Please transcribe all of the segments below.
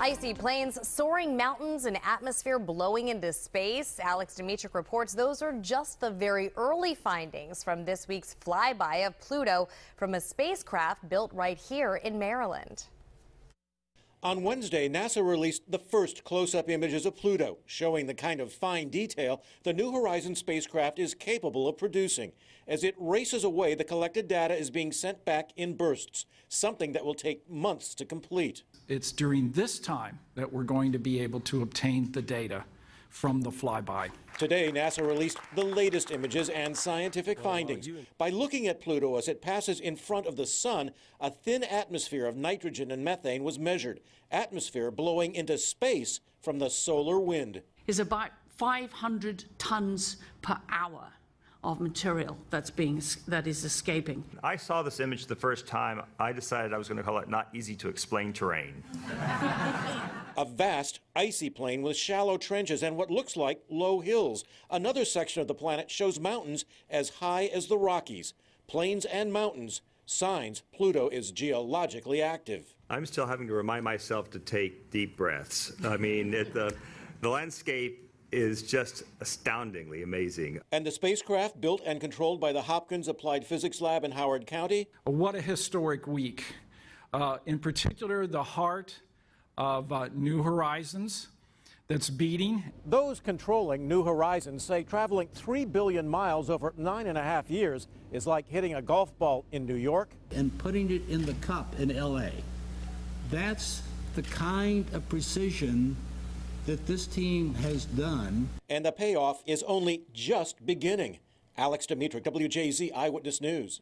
Icy plains, soaring mountains, and atmosphere blowing into space. Alex DeMetrick reports those are just the very early findings from this week's flyby of Pluto from a spacecraft built right here in Maryland. On Wednesday, NASA released the first close-up images of Pluto, showing the kind of fine detail the New Horizons spacecraft is capable of producing. As it races away, the collected data is being sent back in bursts, something that will take months to complete. It's during this time that we're going to be able to obtain the data from the flyby. Today, NASA released the latest images and scientific findings. By looking at Pluto as it passes in front of the sun, a thin atmosphere of nitrogen and methane was measured, atmosphere blowing into space from the solar wind. Is about 500 tons per hour of material that's being that is escaping. I saw this image the first time. I decided I was going to call it not easy to explain terrain. a vast icy plain with shallow trenches and what looks like low hills. Another section of the planet shows mountains as high as the Rockies. Plains and mountains, signs Pluto is geologically active. I'm still having to remind myself to take deep breaths. I mean, it, the, the landscape is just astoundingly amazing. And the spacecraft, built and controlled by the Hopkins Applied Physics Lab in Howard County. What a historic week. Uh, in particular, the heart of uh, New Horizons that's beating. Those controlling New Horizons say traveling 3 billion miles over nine and a half years is like hitting a golf ball in New York. And putting it in the cup in L.A. That's the kind of precision that this team has done. And the payoff is only just beginning. Alex DeMetrick, WJZ Eyewitness News.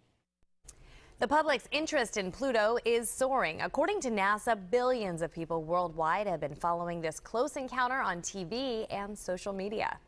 The public's interest in Pluto is soaring. According to NASA, billions of people worldwide have been following this close encounter on TV and social media.